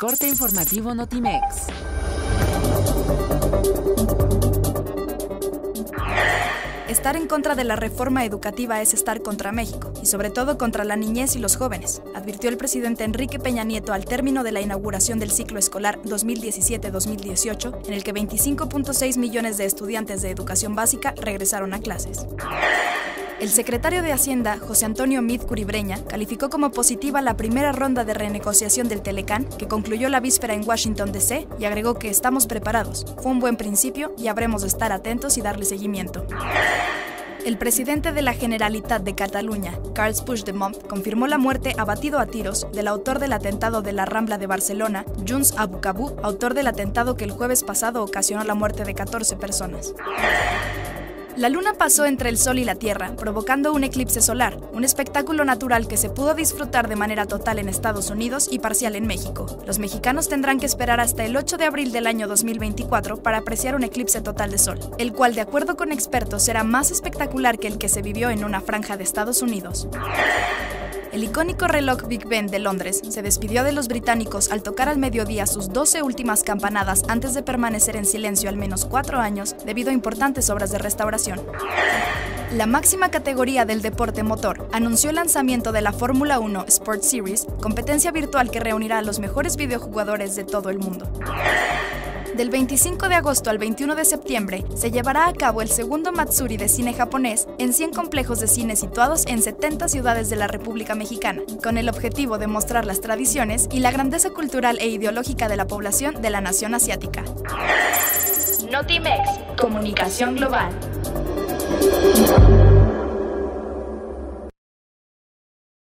Corte informativo Notimex. Estar en contra de la reforma educativa es estar contra México, y sobre todo contra la niñez y los jóvenes, advirtió el presidente Enrique Peña Nieto al término de la inauguración del ciclo escolar 2017-2018, en el que 25.6 millones de estudiantes de educación básica regresaron a clases. El secretario de Hacienda, José Antonio Mid Curibreña, calificó como positiva la primera ronda de renegociación del Telecán, que concluyó la víspera en Washington, D.C., y agregó que estamos preparados. Fue un buen principio y habremos de estar atentos y darle seguimiento. El presidente de la Generalitat de Cataluña, Carles Puigdemont, confirmó la muerte abatido a tiros del autor del atentado de la Rambla de Barcelona, Junts Abucabú, autor del atentado que el jueves pasado ocasionó la muerte de 14 personas. La luna pasó entre el Sol y la Tierra, provocando un eclipse solar, un espectáculo natural que se pudo disfrutar de manera total en Estados Unidos y parcial en México. Los mexicanos tendrán que esperar hasta el 8 de abril del año 2024 para apreciar un eclipse total de Sol, el cual, de acuerdo con expertos, será más espectacular que el que se vivió en una franja de Estados Unidos. El icónico reloj Big Ben de Londres se despidió de los británicos al tocar al mediodía sus 12 últimas campanadas antes de permanecer en silencio al menos cuatro años debido a importantes obras de restauración. La máxima categoría del deporte motor anunció el lanzamiento de la Fórmula 1 Sport Series, competencia virtual que reunirá a los mejores videojugadores de todo el mundo. Del 25 de agosto al 21 de septiembre se llevará a cabo el segundo Matsuri de cine japonés en 100 complejos de cine situados en 70 ciudades de la República Mexicana, con el objetivo de mostrar las tradiciones y la grandeza cultural e ideológica de la población de la nación asiática. Notimex, Comunicación Global.